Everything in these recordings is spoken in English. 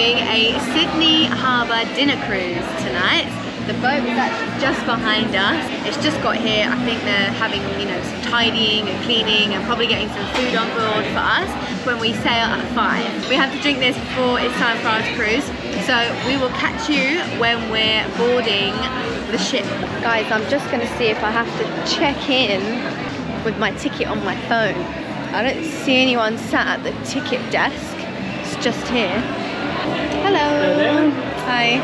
Sydney Harbour dinner cruise tonight. The boat is actually just behind us. It's just got here. I think they're having, you know, some tidying and cleaning and probably getting some food on board for us when we sail at five. We have to drink this before it's time for our cruise. So we will catch you when we're boarding the ship. Guys, I'm just gonna see if I have to check in with my ticket on my phone. I don't see anyone sat at the ticket desk. It's just here. Hello. Hi.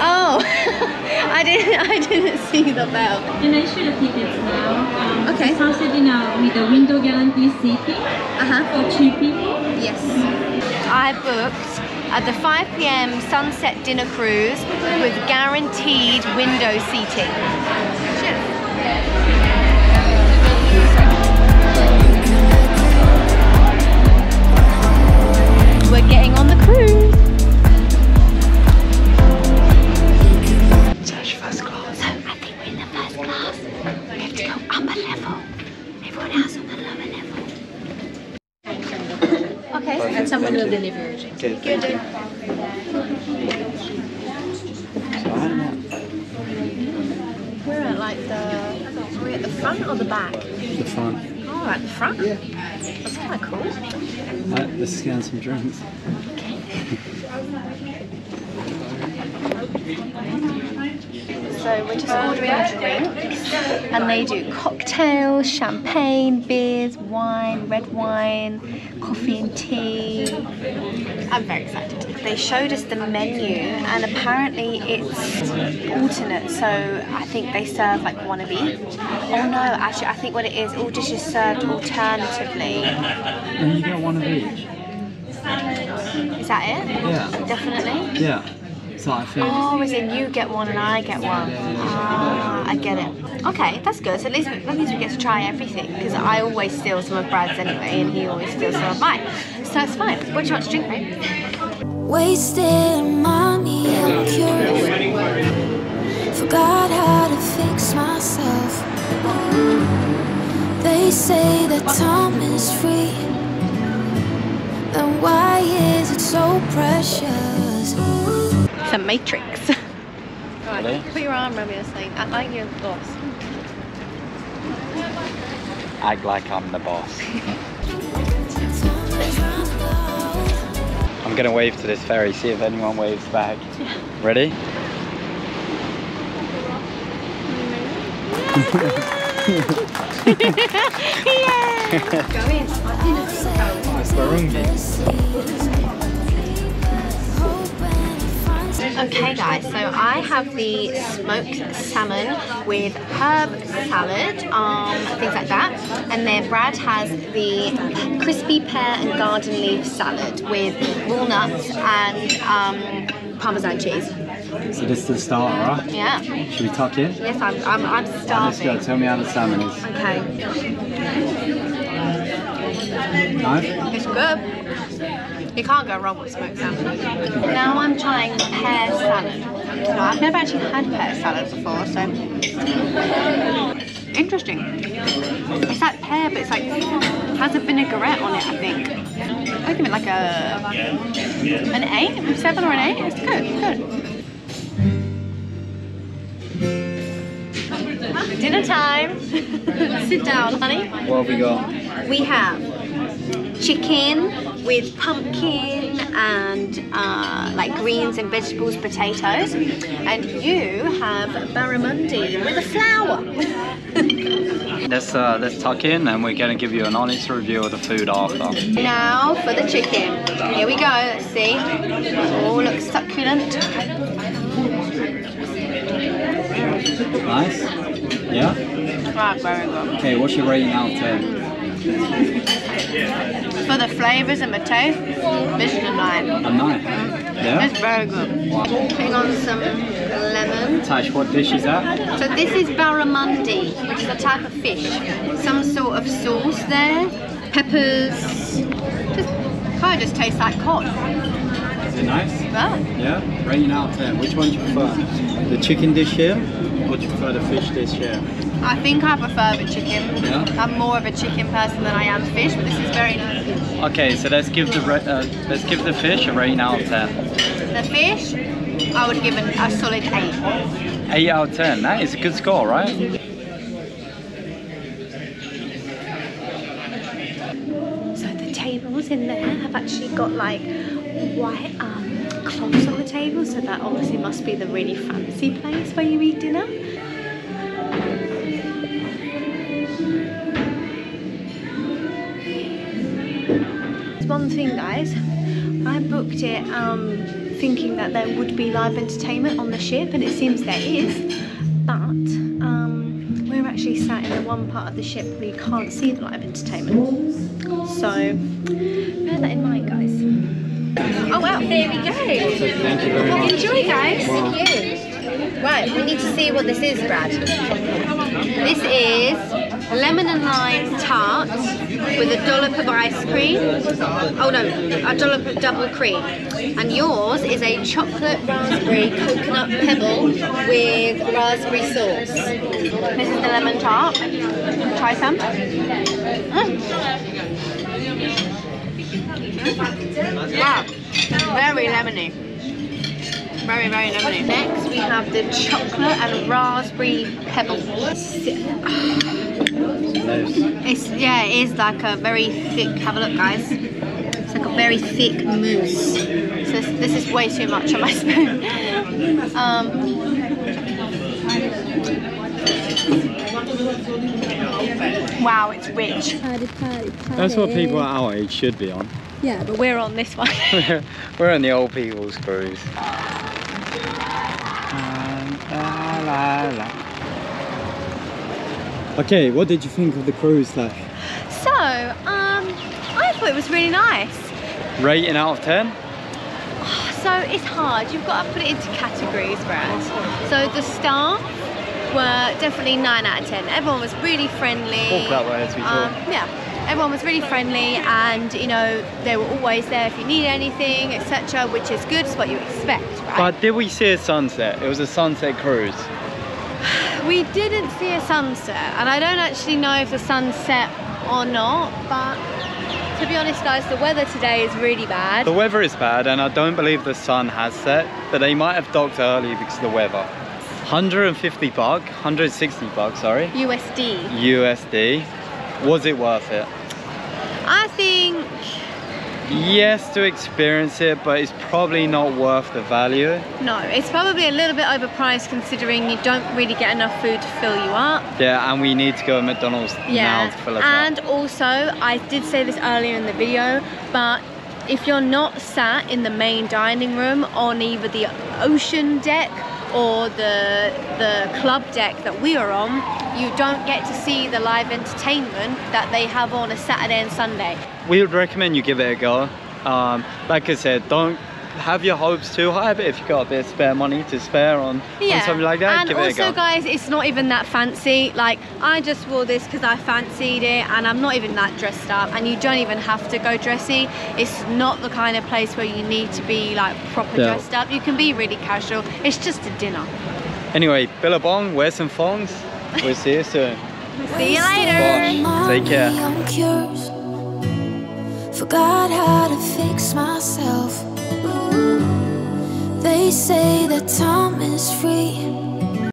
Oh, I didn't. I didn't see the bell. And I issue the tickets now? Um, Okay. It's started now with the window guarantee seating Uh huh. for two people. Yes. I booked at the 5 p.m. sunset dinner cruise with guaranteed window seating. Someone will deliver it. Okay, thank you. So I don't know. We're at like the. Are we at the front or the back? The front. Oh, at the front? Yeah. That's kind of cool. Right, let's scan some drinks. So we're just ordering drinks, and they do cocktails, champagne, beers, wine, red wine, coffee and tea. I'm very excited. They showed us the menu, and apparently it's alternate. So I think they serve like one of each. Oh no, actually I think what it is, all dishes served alternatively. And you get one of each. Is that it? Yeah. Definitely. Yeah. So I think. Oh, as in you get one and I get one. Ah, I get it. Okay, that's good. So at least that means we get to try everything because I always steal some of Brad's anyway, and he always steals some of mine. So that's fine. What do you want to drink, babe? Wasted money, I'm curious. Forgot how to fix myself. They say that time is free. Then why is it so precious? It's a Matrix. Right, Really? put your arm around me or something. Act like you're the boss. Act like I'm the boss. I'm gonna wave to this ferry, see if anyone waves back. Ready? Go in. Okay guys, so I have the smoked salmon with herb salad, um, things like that. And then Brad has the crispy pear and garden leaf salad with walnuts and um, parmesan cheese. So this is the starter, right? Yeah. Should we tuck in? Yes, I'm, I'm, I'm Let's go. Tell me how the salmon is. Okay. No? It's good. You can't go wrong with smoked salmon. Now I'm trying pear salad. No, I've never actually had pear salad before, so interesting. It's like pear, but it's like has a vinaigrette on it. I think. I give it like a an eight, seven or an eight. It's good, good. Dinner time. Sit down, honey. What have we got? We have chicken with pumpkin and uh, like greens and vegetables, potatoes, and you have barramundi with a flour. Let's uh, let's tuck in and we're gonna give you an honest review of the food after. now for the chicken. Here we go. Let's see. Oh, looks succulent. Nice? Yeah? Right, very good. Okay, what's your rating out of 10? For the flavours and the taste, this is a nine. A 9? Yeah? It's very good. Wow. Putting on some lemon. Tash, what dish is that? So this is barramundi, which is a type of fish. Some sort of sauce there, peppers. Just kind of just tastes like cod. Is it nice? Well, Yeah? Rating out of 10. Which one do you prefer? The chicken dish here? Or you prefer the fish dish here? I think I prefer the chicken. Yeah? I'm more of a chicken person than I am fish, but this is very nice. Okay, so let's give the ra- uh, let's give the fish a rating out of 10. the fish, I would give it a solid eight. 8 out of 10. That is a good score, right? So the tables in there have actually got like white um, cloths on the table, so that obviously must be the really fancy place where you eat dinner. One thing, guys, I booked it um, thinking that there would be live entertainment on the ship, and it seems there is, but um, we're actually sat in the one part of the ship where you can't see the live entertainment. So bear that in mind, guys. Oh wow, there we go. Thank you very much. Enjoy, guys. Thank you. Right, we need to see what this is, Brad. This is lemon and lime tart with a dollop of ice cream. Oh no, a dollop of double cream. And yours is a chocolate raspberry coconut pebble with raspberry sauce. This is the lemon tart. Try some. Mm. Wow, very lemony. Very, very lemony. Next, we have the chocolate and raspberry pebble. It's yeah, it is like a very thick. Have a look, guys. It's like a very thick mousse. So this, this is way too much on my spoon. Um, wow, it's rich. That's what people at our age should be on. Yeah, but we're on this one. We're on the old people's cruise. La, la, la. Okay, what did you think of the cruise like? so, um, I thought it was really nice. Rating out of 10? So it's hard. You've got to put it into categories, Brad. So the staff were definitely nine out of ten. Everyone was really friendly. Talk that way as we Um, yeah, everyone was really friendly, and you know they were always there if you need anything, etc. Which is good. It's what you expect, right? But did we see a sunset? It was a sunset cruise. we didn't see a sunset, and I don't actually know if the sun set or not. But to be honest, guys, the weather today is really bad. The weather is bad and I don't believe the sun has set, but they might have docked early because of the weather. 150 bucks 160 bucks, sorry, USD. USD. Was it worth it? I think Yes, to experience it, but it's probably not worth the value. No, it's probably a little bit overpriced considering you don't really get enough food to fill you up. Yeah, and we need to go to McDonald's now to fill us and up. also, I did say this earlier in the video, but if you're not sat in the main dining room on either the ocean deck or the the club deck that we are on, you don't get to see the live entertainment that they have on a Saturday and Sunday. We would recommend you give it a go. Um, like I said, don't have your hopes too high, but if you've got a bit of spare money to spare on, on something like that, and give it a also, go. guys, it's not even that fancy. Like, I just wore this because I fancied it, and I'm not even that dressed up. And you don't even have to go dressy. It's not the kind of place where you need to be like proper Yeah. dressed up. You can be really casual. It's just a dinner. Anyway, Billabong, wear some thongs. We'll see you soon. See you later. Bosh. Take care. On cures. Forgot how to fix myself. They say that time is free.